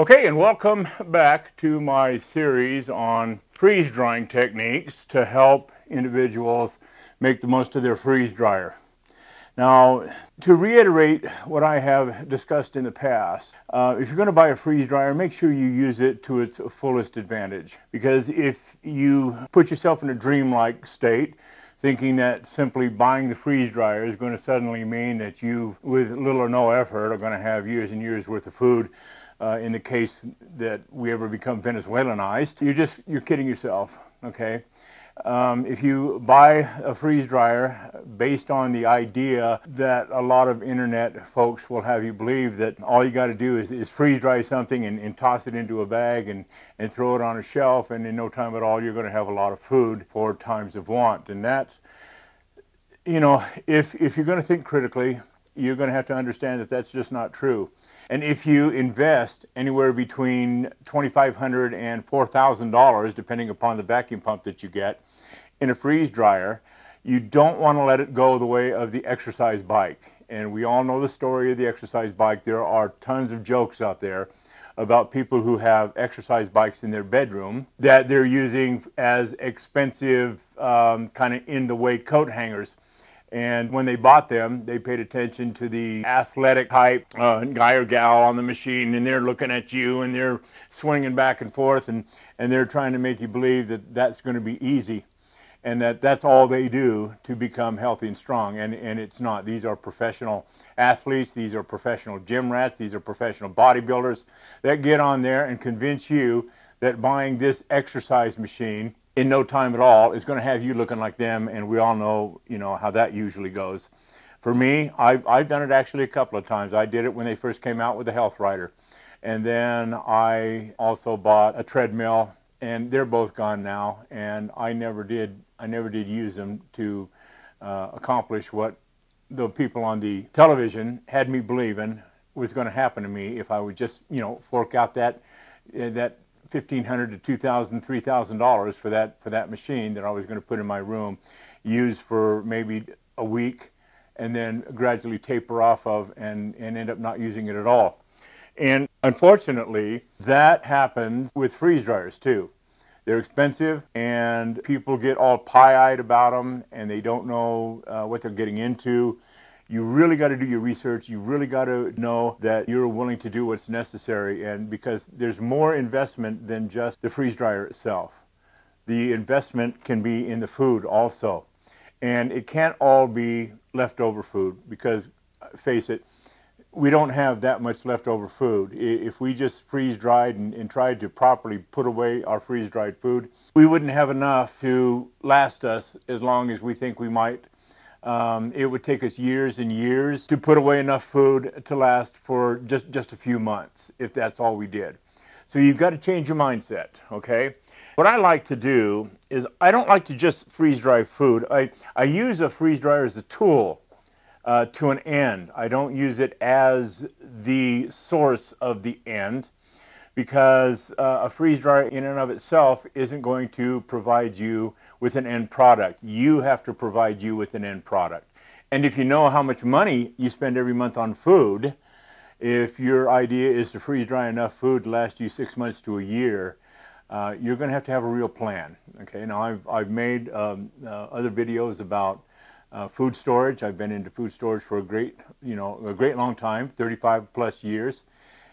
Okay, and welcome back to my series on freeze drying techniques to help individuals make the most of their freeze dryer. Now, to reiterate what I have discussed in the past, uh, if you're going to buy a freeze dryer, make sure you use it to its fullest advantage. Because if you put yourself in a dreamlike state, thinking that simply buying the freeze dryer is going to suddenly mean that you, with little or no effort, are going to have years and years worth of food, uh, in the case that we ever become Venezuelanized, you're just, you're kidding yourself, okay? Um, if you buy a freeze dryer based on the idea that a lot of internet folks will have you believe that all you got to do is, is, freeze dry something and, and, toss it into a bag and, and throw it on a shelf and in no time at all you're going to have a lot of food for times of want. And that's, you know, if, if you're going to think critically, you're going to have to understand that that's just not true. And if you invest anywhere between $2,500 and $4,000, depending upon the vacuum pump that you get, in a freeze dryer, you don't want to let it go the way of the exercise bike. And we all know the story of the exercise bike. There are tons of jokes out there about people who have exercise bikes in their bedroom that they're using as expensive um, kind of in the way coat hangers. And when they bought them, they paid attention to the athletic type uh, guy or gal on the machine, and they're looking at you and they're swinging back and forth, and, and they're trying to make you believe that that's going to be easy and that that's all they do to become healthy and strong. And, and it's not. These are professional athletes, these are professional gym rats, these are professional bodybuilders that get on there and convince you that buying this exercise machine in no time at all is going to have you looking like them, and we all know, you know, how that usually goes. For me, I've, I've done it actually a couple of times. I did it when they first came out with the Health Rider. And then I also bought a treadmill, and they're both gone now. And I never did, I never did use them to uh, accomplish what the people on the television had me believing was going to happen to me if I would just, you know, fork out that, uh, that 1,500 to $2,000, $3,000 for that, for that machine that I was going to put in my room, use for maybe a week, and then gradually taper off of and, and end up not using it at all. And unfortunately, that happens with freeze dryers too. They're expensive and people get all pie-eyed about them and they don't know uh, what they're getting into you really got to do your research. You really got to know that you're willing to do what's necessary. And because there's more investment than just the freeze dryer itself. The investment can be in the food also. And it can't all be leftover food because, face it, we don't have that much leftover food. If we just freeze dried and, and, tried to properly put away our freeze dried food, we wouldn't have enough to last us as long as we think we might um, it would take us years and years to put away enough food to last for just, just a few months, if that's all we did. So you've got to change your mindset, okay? What I like to do is I don't like to just freeze dry food. I, I use a freeze dryer as a tool uh, to an end. I don't use it as the source of the end because uh, a freeze dryer in and of itself isn't going to provide you with an end product. You have to provide you with an end product. And if you know how much money you spend every month on food, if your idea is to freeze dry enough food to last you six months to a year, uh, you're going to have to have a real plan. Okay, now I've, I've made um, uh, other videos about uh, food storage. I've been into food storage for a great, you know, a great long time, 35 plus years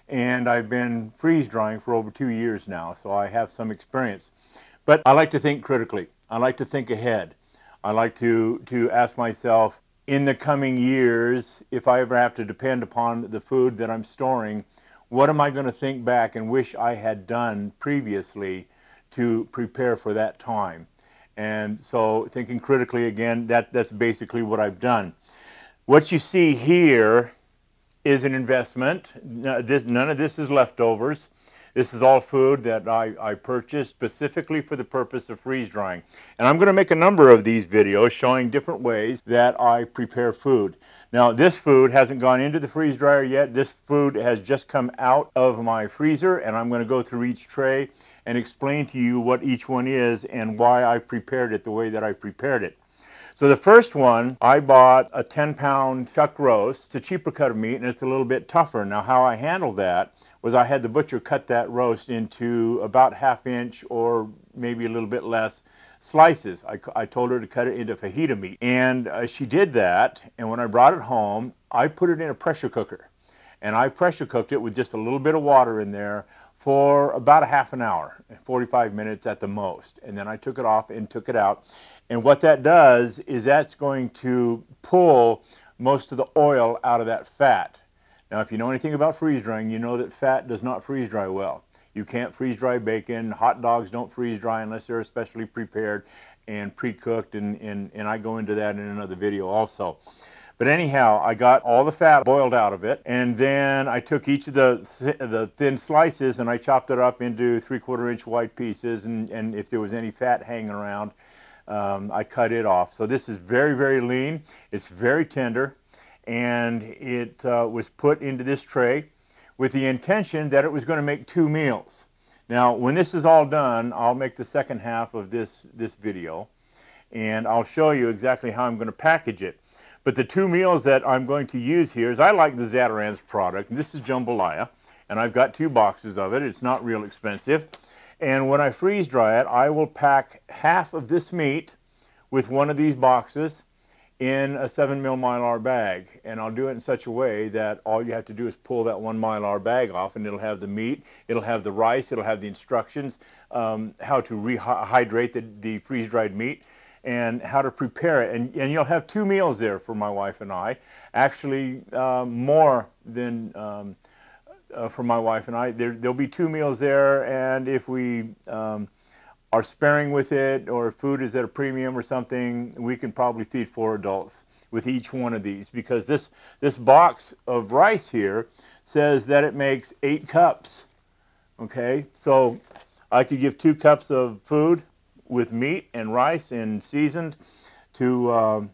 and I've been freeze drying for over two years now, so I have some experience. But I like to think critically. I like to think ahead. I like to, to ask myself, in the coming years, if I ever have to depend upon the food that I'm storing, what am I going to think back and wish I had done previously to prepare for that time? And so thinking critically again, that, that's basically what I've done. What you see here is an investment. This, none of this is leftovers. This is all food that I, I, purchased specifically for the purpose of freeze drying. And I'm going to make a number of these videos showing different ways that I prepare food. Now this food hasn't gone into the freeze dryer yet. This food has just come out of my freezer and I'm going to go through each tray and explain to you what each one is and why I prepared it the way that I prepared it. So the first one, I bought a 10 pound chuck roast. It's a cheaper cut of meat and it's a little bit tougher. Now how I handled that was I had the butcher cut that roast into about half inch or maybe a little bit less slices. I, I told her to cut it into fajita meat. And uh, she did that. And when I brought it home, I put it in a pressure cooker. And I pressure cooked it with just a little bit of water in there for about a half an hour, 45 minutes at the most. And then I took it off and took it out. And what that does is that's going to pull most of the oil out of that fat. Now, if you know anything about freeze drying, you know that fat does not freeze dry well. You can't freeze dry bacon. Hot dogs don't freeze dry unless they're especially prepared and pre-cooked, and, and, and I go into that in another video also. But anyhow, I got all the fat boiled out of it, and then I took each of the, the thin slices and I chopped it up into three-quarter inch wide pieces, and, and if there was any fat hanging around, um, I cut it off. So this is very, very lean. It's very tender and it uh, was put into this tray with the intention that it was going to make two meals. Now, when this is all done, I'll make the second half of this, this video, and I'll show you exactly how I'm going to package it. But the two meals that I'm going to use here is I like the Zatarain's product. This is jambalaya, and I've got two boxes of it. It's not real expensive. And when I freeze dry it, I will pack half of this meat with one of these boxes in a 7 mil mylar bag. And I'll do it in such a way that all you have to do is pull that one mylar bag off and it'll have the meat, it'll have the rice, it'll have the instructions um, how to rehydrate the, the freeze-dried meat and how to prepare it. And, and you'll have two meals there for my wife and I actually um, more than um, uh, for my wife and I there, will be two meals there and if we um, are sparing with it or food is at a premium or something, we can probably feed four adults with each one of these because this, this box of rice here says that it makes eight cups. Okay, so I could give two cups of food with meat and rice and seasoned to um,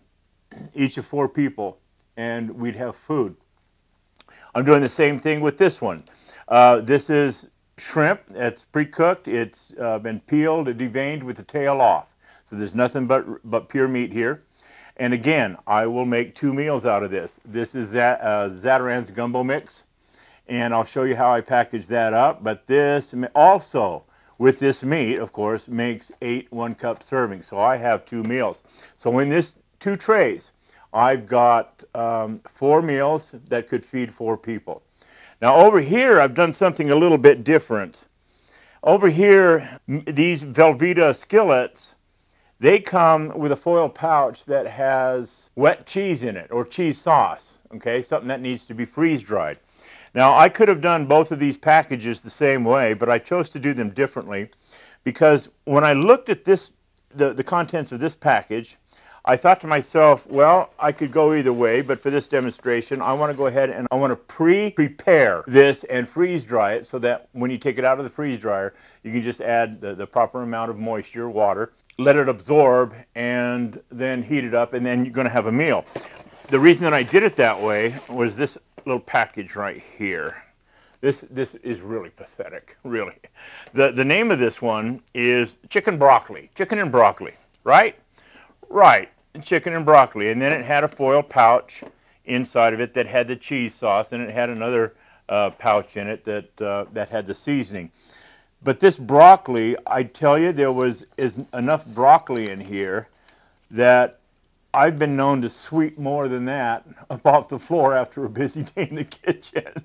each of four people and we'd have food. I'm doing the same thing with this one. Uh, this is shrimp that's pre-cooked. It's uh, been peeled and deveined with the tail off. So there's nothing but, but pure meat here. And again, I will make two meals out of this. This is that uh, Zatarain's gumbo mix. And I'll show you how I package that up. But this also, with this meat, of course, makes eight one cup servings. So I have two meals. So in this two trays, I've got um, four meals that could feed four people. Now over here, I've done something a little bit different. Over here, these Velveeta skillets, they come with a foil pouch that has wet cheese in it, or cheese sauce, okay, something that needs to be freeze-dried. Now, I could have done both of these packages the same way, but I chose to do them differently because when I looked at this, the, the contents of this package, I thought to myself, well, I could go either way, but for this demonstration, I want to go ahead and I want to pre-prepare this and freeze dry it so that when you take it out of the freeze dryer, you can just add the, the proper amount of moisture, water, let it absorb, and then heat it up, and then you're going to have a meal. The reason that I did it that way was this little package right here. This, this is really pathetic, really. The, the name of this one is chicken broccoli, chicken and broccoli, right? Right, chicken and broccoli. And then it had a foil pouch inside of it that had the cheese sauce, and it had another uh, pouch in it that, uh, that had the seasoning. But this broccoli, I tell you, there was is enough broccoli in here that I've been known to sweep more than that up off the floor after a busy day in the kitchen.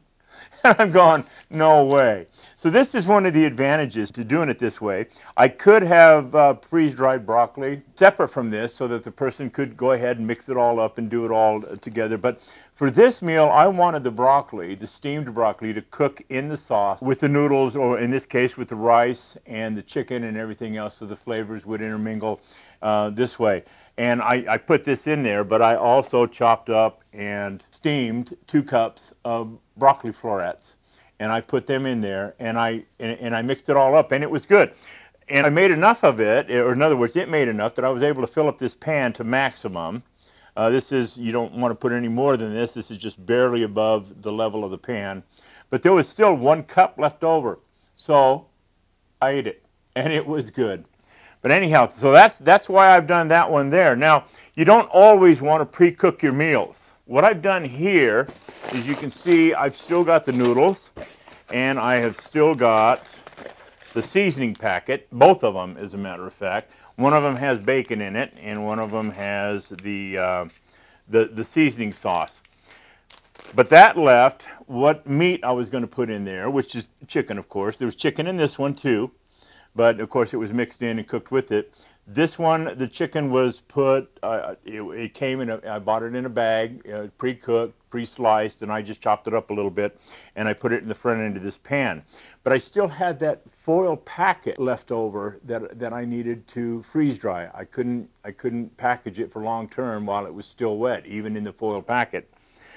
And I'm going, no way. So this is one of the advantages to doing it this way. I could have uh, freeze-dried broccoli separate from this so that the person could go ahead and mix it all up and do it all together. But for this meal, I wanted the broccoli, the steamed broccoli, to cook in the sauce with the noodles, or in this case with the rice and the chicken and everything else so the flavors would intermingle uh, this way. And I, I, put this in there, but I also chopped up and steamed two cups of broccoli florets. And I put them in there and I, and, and I mixed it all up and it was good. And I made enough of it, or in other words, it made enough that I was able to fill up this pan to maximum. Uh, this is, you don't want to put any more than this. This is just barely above the level of the pan. But there was still one cup left over. So I ate it and it was good. But anyhow, so that's, that's why I've done that one there. Now, you don't always want to pre-cook your meals. What I've done here is you can see I've still got the noodles and I have still got the seasoning packet, both of them as a matter of fact. One of them has bacon in it and one of them has the, uh, the, the seasoning sauce. But that left what meat I was going to put in there, which is chicken, of course. There was chicken in this one too, but of course it was mixed in and cooked with it. This one, the chicken was put, uh, it, it, came in, a, I bought it in a bag, uh, pre-cooked, pre-sliced, and I just chopped it up a little bit, and I put it in the front end of this pan. But I still had that foil packet left over that, that I needed to freeze dry. I couldn't, I couldn't package it for long term while it was still wet, even in the foil packet.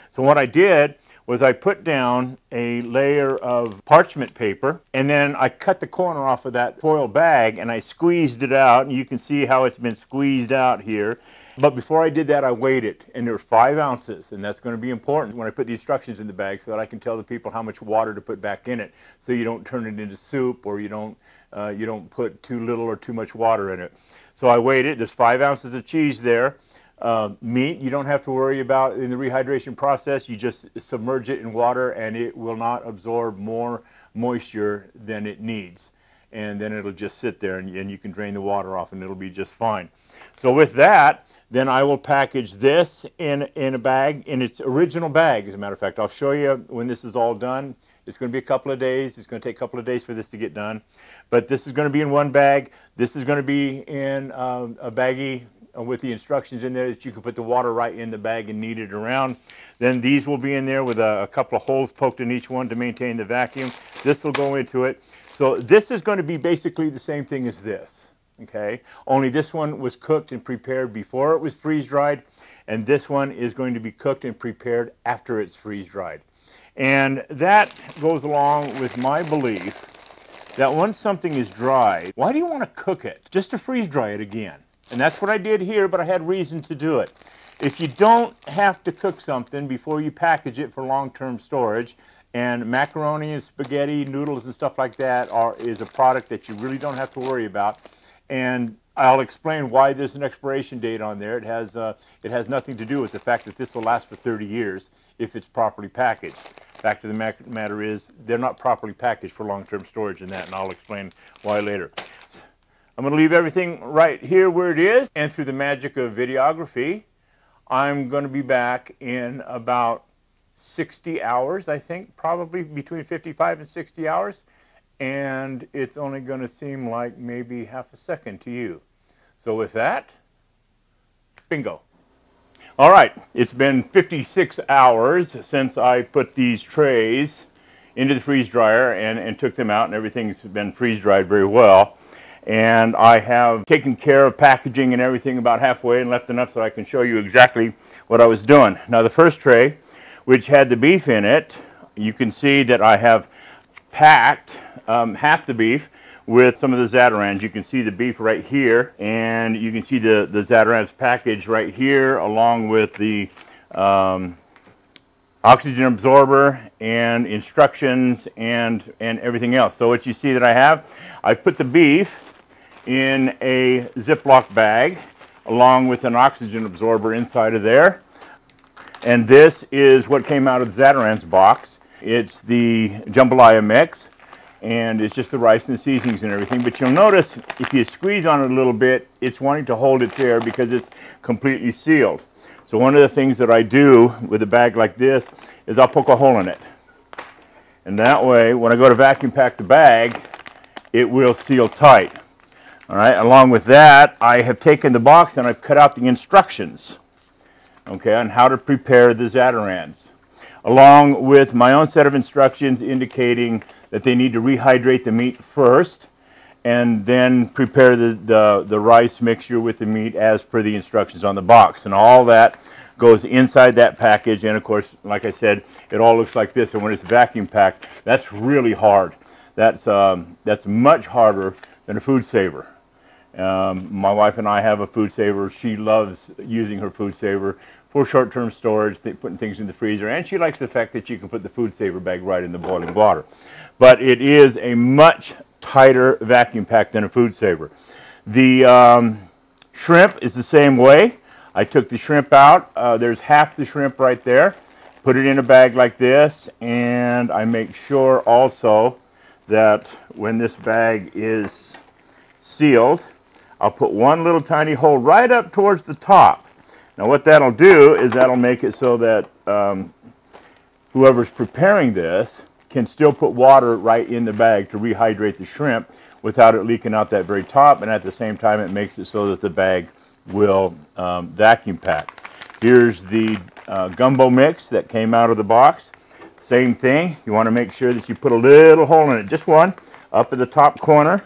So what I did was I put down a layer of parchment paper and then I cut the corner off of that foil bag and I squeezed it out and you can see how it's been squeezed out here. But before I did that, I weighed it, and there were five ounces, and that's going to be important when I put the instructions in the bag so that I can tell the people how much water to put back in it, so you don't turn it into soup or you don't uh, you don't put too little or too much water in it. So I weighed it. There's five ounces of cheese there. Uh, meat, you don't have to worry about in the rehydration process. You just submerge it in water and it will not absorb more moisture than it needs. And then it'll just sit there and, and you can drain the water off and it'll be just fine. So with that, then I will package this in, in a bag, in its original bag, as a matter of fact. I'll show you when this is all done. It's going to be a couple of days. It's going to take a couple of days for this to get done. But this is going to be in one bag. This is going to be in um, a baggie Uh, with the instructions in there that you can put the water right in the bag and knead it around. Then these will be in there with a, a couple of holes poked in each one to maintain the vacuum. This will go into it. So this is going to be basically the same thing as this, okay? Only this one was cooked and prepared before it was freeze-dried, and this one is going to be cooked and prepared after it's freeze-dried. And that goes along with my belief that once something is dry, why do you want to cook it? Just to freeze dry it again. And that's what I did here, but I had reason to do it. If you don't have to cook something before you package it for long-term storage, and macaroni and spaghetti, noodles and stuff like that are, is a product that you really don't have to worry about. And I'll explain why there's an expiration date on there. It has, uh, it has nothing to do with the fact that this will last for 30 years if it's properly packaged. Fact of the matter is, they're not properly packaged for long-term storage in that, and I'll explain why later. I'm going to leave everything right here where it is. And through the magic of videography, I'm going to be back in about 60 hours, I think, probably between 55 and 60 hours. And it's only going to seem like maybe half a second to you. So with that, bingo. All right, it's been 56 hours since I put these trays into the freeze dryer and, and took them out and everything's been freeze dried very well and I have taken care of packaging and everything about halfway and left enough so I can show you exactly what I was doing. Now the first tray, which had the beef in it, you can see that I have packed um, half the beef with some of the Zatarain's. You can see the beef right here, and you can see the, the Zatarain's package right here, along with the um, oxygen absorber and instructions and, and everything else. So what you see that I have, I put the beef in a Ziploc bag along with an oxygen absorber inside of there. And this is what came out of the Zatarain's box. It's the jambalaya mix and it's just the rice and the seasonings and everything. But you'll notice if you squeeze on it a little bit, it's wanting to hold its air because it's completely sealed. So one of the things that I do with a bag like this is I'll poke a hole in it. And that way, when I go to vacuum pack the bag, it will seal tight. All right, along with that, I have taken the box and I've cut out the instructions, okay, on how to prepare the Zatarain's, along with my own set of instructions indicating that they need to rehydrate the meat first and then prepare the, the, the rice mixture with the meat as per the instructions on the box. And all that goes inside that package. And of course, like I said, it all looks like this. And when it's vacuum packed, that's really hard. That's, um, that's much harder than a food saver. Um, my wife and I have a food saver. She loves using her food saver for short-term storage, th putting things in the freezer, and she likes the fact that you can put the food saver bag right in the boiling water. But it is a much tighter vacuum pack than a food saver. The um, shrimp is the same way. I took the shrimp out. Uh, there's half the shrimp right there. Put it in a bag like this, and I make sure also that when this bag is sealed, I'll put one little tiny hole right up towards the top. Now what that'll do is that'll make it so that um, whoever's preparing this can still put water right in the bag to rehydrate the shrimp without it leaking out that very top and at the same time it makes it so that the bag will um, vacuum pack. Here's the uh, gumbo mix that came out of the box. Same thing, you want to make sure that you put a little hole in it, just one, up at the top corner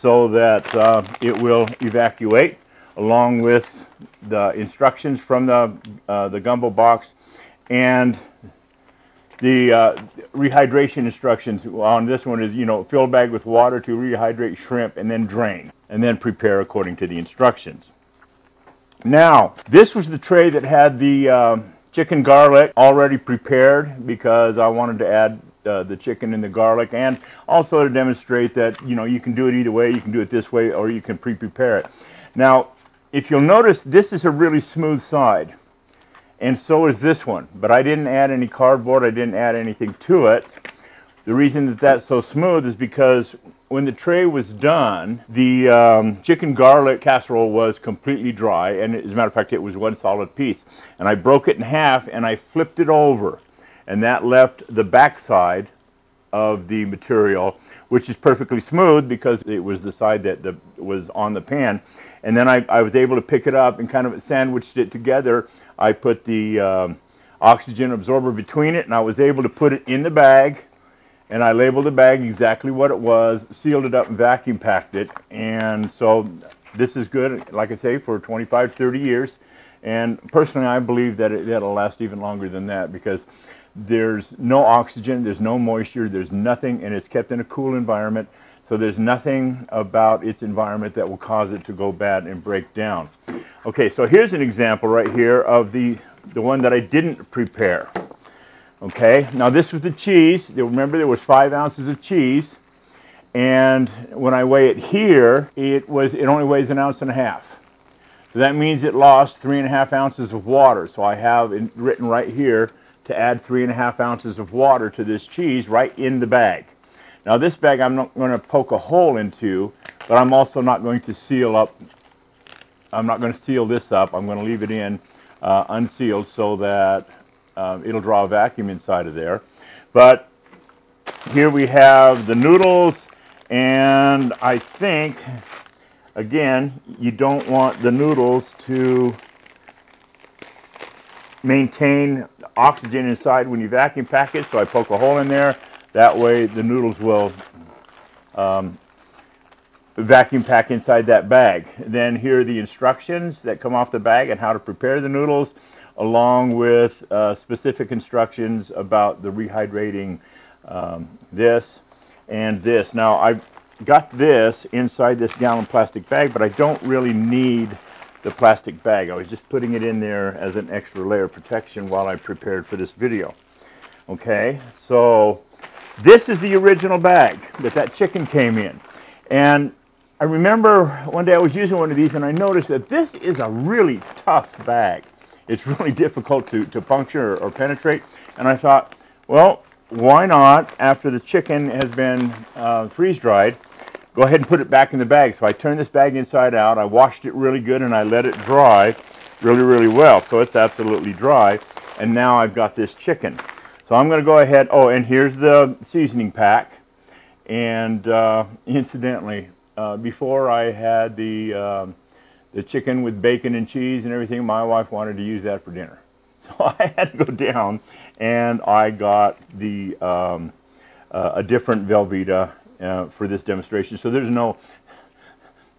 so that uh, it will evacuate along with the instructions from the, uh, the gumbo box and the uh, rehydration instructions on this one is, you know, fill a bag with water to rehydrate shrimp and then drain and then prepare according to the instructions. Now, this was the tray that had the um, chicken garlic already prepared because I wanted to add uh, the chicken and the garlic and also to demonstrate that, you know, you can do it either way. You can do it this way or you can pre-prepare it. Now, if you'll notice, this is a really smooth side and so is this one. But I didn't add any cardboard, I didn't add anything to it. The reason that that's so smooth is because when the tray was done, the um, chicken garlic casserole was completely dry, and as a matter of fact, it was one solid piece. And I broke it in half and I flipped it over, and that left the backside of the material, which is perfectly smooth because it was the side that the, was on the pan. And then I, I was able to pick it up and kind of sandwiched it together I put the um, oxygen absorber between it and I was able to put it in the bag and I labeled the bag exactly what it was, sealed it up and vacuum packed it. And so this is good, like I say, for 25, 30 years. And personally, I believe that it, that'll last even longer than that because there's no oxygen, there's no moisture, there's nothing, and it's kept in a cool environment. So there's nothing about its environment that will cause it to go bad and break down. Okay, so here's an example right here of the, the one that I didn't prepare. Okay, now this was the cheese. Remember there was five ounces of cheese. And when I weigh it here, it, was, it only weighs an ounce and a half. So that means it lost three and a half ounces of water. So I have it written right here to add three and a half ounces of water to this cheese right in the bag. Now this bag I'm not going to poke a hole into, but I'm also not going to seal up I'm not going to seal this up. I'm going to leave it in uh, unsealed so that uh, it'll draw a vacuum inside of there. But here we have the noodles and I think, again, you don't want the noodles to maintain oxygen inside when you vacuum pack it. So I poke a hole in there. That way the noodles will um, vacuum pack inside that bag. Then here are the instructions that come off the bag and how to prepare the noodles along with uh, specific instructions about the rehydrating um, this and this. Now I've got this inside this gallon plastic bag but I don't really need the plastic bag. I was just putting it in there as an extra layer of protection while I prepared for this video. Okay, so this is the original bag that that chicken came in. And I remember one day I was using one of these and I noticed that this is a really tough bag. It's really difficult to, to puncture or, or penetrate. And I thought, well, why not, after the chicken has been uh, freeze-dried, go ahead and put it back in the bag. So I turned this bag inside out, I washed it really good, and I let it dry really, really well. So it's absolutely dry. And now I've got this chicken. So I'm going to go ahead, oh, and here's the seasoning pack. And uh, incidentally, uh, before I had the, um, the chicken with bacon and cheese and everything, my wife wanted to use that for dinner. So I had to go down and I got the, um, uh, a different Velveeta uh, for this demonstration. So there's no,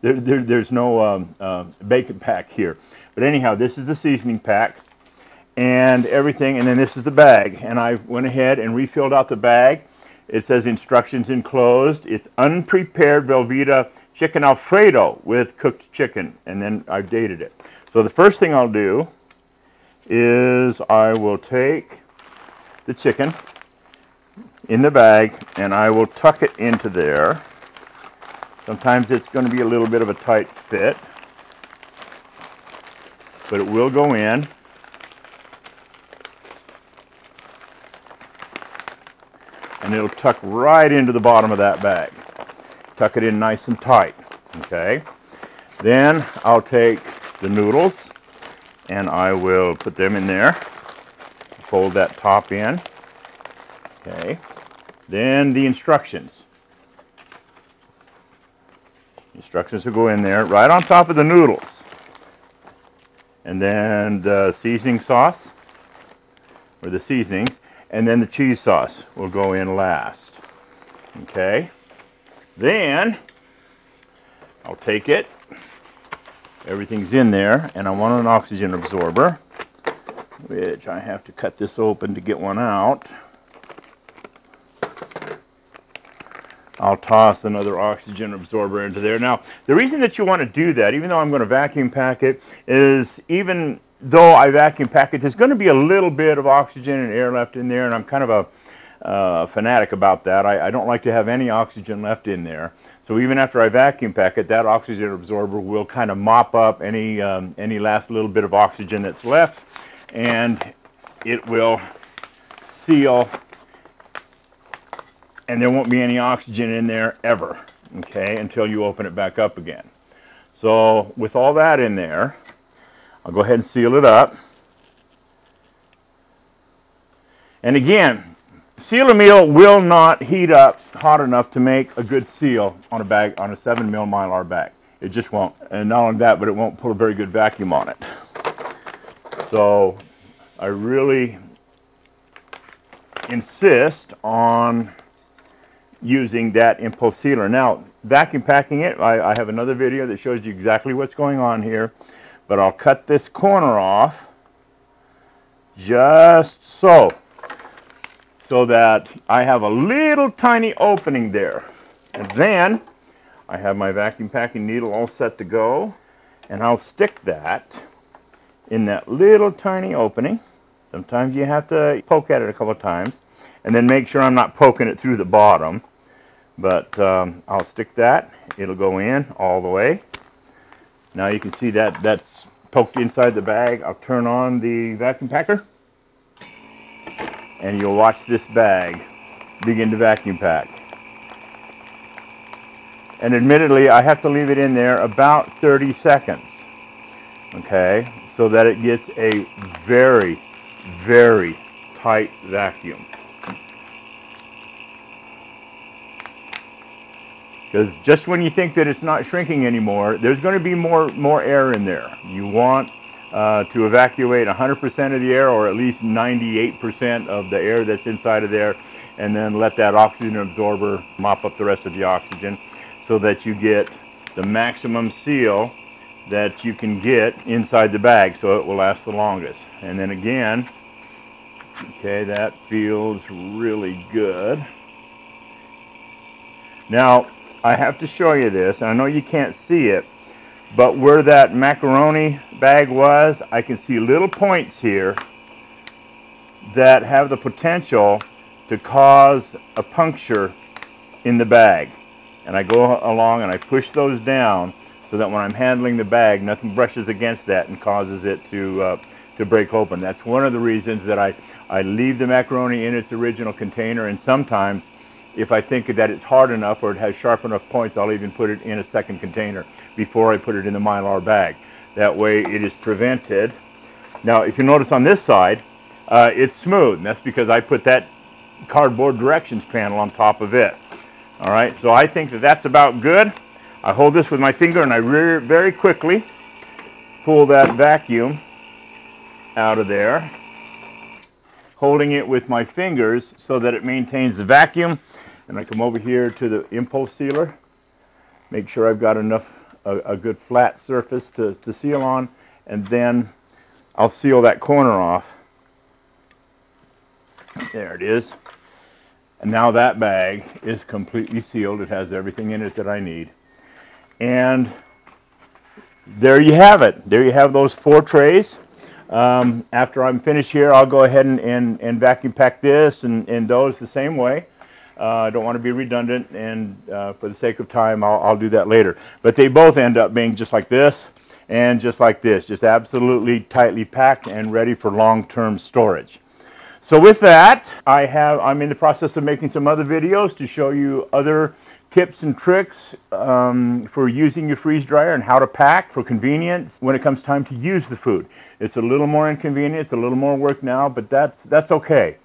there, there, there's no um, uh, bacon pack here. But anyhow, this is the seasoning pack and everything, and then this is the bag. And I went ahead and refilled out the bag it says instructions enclosed. It's unprepared Velveeta chicken Alfredo with cooked chicken. And then I've dated it. So the first thing I'll do is I will take the chicken in the bag and I will tuck it into there. Sometimes it's going to be a little bit of a tight fit, but it will go in. And it'll tuck right into the bottom of that bag. Tuck it in nice and tight, okay? Then I'll take the noodles and I will put them in there. Fold that top in, okay? Then the instructions. Instructions will go in there right on top of the noodles. And then the seasoning sauce, or the seasonings, and then the cheese sauce will go in last. Okay? Then I'll take it, everything's in there, and I want an oxygen absorber, which I have to cut this open to get one out. I'll toss another oxygen absorber into there. Now, the reason that you want to do that, even though I'm going to vacuum pack it, is even though I vacuum pack it, there's going to be a little bit of oxygen and air left in there, and I'm kind of a uh, fanatic about that. I, I, don't like to have any oxygen left in there. So even after I vacuum pack it, that oxygen absorber will kind of mop up any, um, any last little bit of oxygen that's left, and it will seal and there won't be any oxygen in there ever, okay, until you open it back up again. So with all that in there, I'll go ahead and seal it up. And again, Seal-a-Meal will not heat up hot enough to make a good seal on a bag, on a 7 mil mylar bag. It just won't. And not only that, but it won't pull a very good vacuum on it. So I really insist on using that impulse sealer. Now, vacuum packing it, I, I, have another video that shows you exactly what's going on here, but I'll cut this corner off just so, so that I have a little tiny opening there. And then I have my vacuum packing needle all set to go, and I'll stick that in that little tiny opening. Sometimes you have to poke at it a couple of times and then make sure I'm not poking it through the bottom. But um, I'll stick that. It'll go in all the way. Now you can see that that's poked inside the bag. I'll turn on the vacuum packer. And you'll watch this bag begin to vacuum pack. And admittedly, I have to leave it in there about 30 seconds. Okay, so that it gets a very, very tight vacuum. Because just when you think that it's not shrinking anymore, there's going to be more, more air in there. You want uh, to evacuate 100% of the air or at least 98% of the air that's inside of there and then let that oxygen absorber mop up the rest of the oxygen so that you get the maximum seal that you can get inside the bag so it will last the longest. And then again, okay, that feels really good. Now, I have to show you this, and I know you can't see it, but where that macaroni bag was, I can see little points here that have the potential to cause a puncture in the bag. And I go along and I push those down so that when I'm handling the bag, nothing brushes against that and causes it to, uh, to break open. That's one of the reasons that I, I leave the macaroni in its original container and sometimes if I think that it's hard enough or it has sharp enough points, I'll even put it in a second container before I put it in the Mylar bag. That way it is prevented. Now, if you notice on this side, uh, it's smooth. And that's because I put that cardboard directions panel on top of it. All right, so I think that that's about good. I hold this with my finger and I very quickly pull that vacuum out of there, holding it with my fingers so that it maintains the vacuum and I come over here to the impulse sealer, make sure I've got enough, a, a good flat surface to, to seal on, and then I'll seal that corner off. There it is. And now that bag is completely sealed. It has everything in it that I need. And there you have it. There you have those four trays. Um, after I'm finished here, I'll go ahead and, and, and vacuum pack this and, and those the same way. Uh, I don't want to be redundant, and uh, for the sake of time, I'll, I'll do that later. But they both end up being just like this and just like this, just absolutely tightly packed and ready for long-term storage. So with that, I have, I'm in the process of making some other videos to show you other tips and tricks um, for using your freeze dryer and how to pack for convenience when it comes time to use the food. It's a little more inconvenient, it's a little more work now, but that's, that's okay.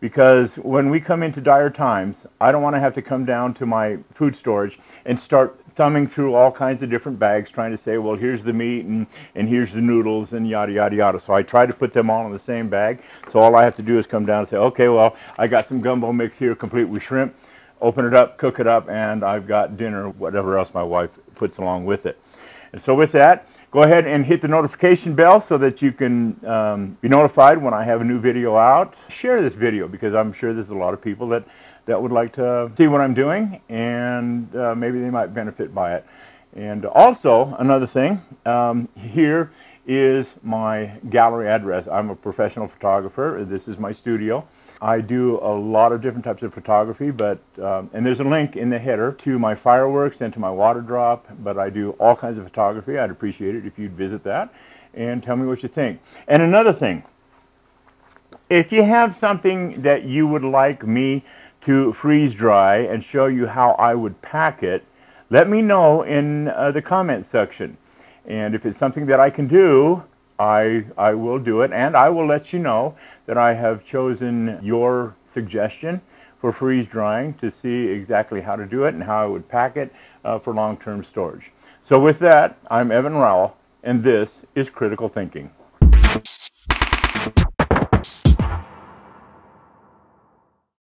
Because when we come into dire times, I don't want to have to come down to my food storage and start thumbing through all kinds of different bags trying to say, well, here's the meat and, and here's the noodles and yada, yada, yada. So I try to put them all in the same bag. So all I have to do is come down and say, okay, well, I got some gumbo mix here complete with shrimp open it up, cook it up, and I've got dinner, whatever else my wife puts along with it. And so with that, go ahead and hit the notification bell so that you can um, be notified when I have a new video out. Share this video because I'm sure there's a lot of people that, that would like to see what I'm doing and uh, maybe they might benefit by it. And also, another thing, um, here is my gallery address. I'm a professional photographer. This is my studio. I do a lot of different types of photography, but um, and there's a link in the header to my fireworks and to my water drop, but I do all kinds of photography. I'd appreciate it if you'd visit that and tell me what you think. And another thing, if you have something that you would like me to freeze dry and show you how I would pack it, let me know in uh, the comment section. And if it's something that I can do, I, I will do it and I will let you know that I have chosen your suggestion for freeze drying to see exactly how to do it and how I would pack it uh, for long-term storage. So with that, I'm Evan Rowell and this is Critical Thinking.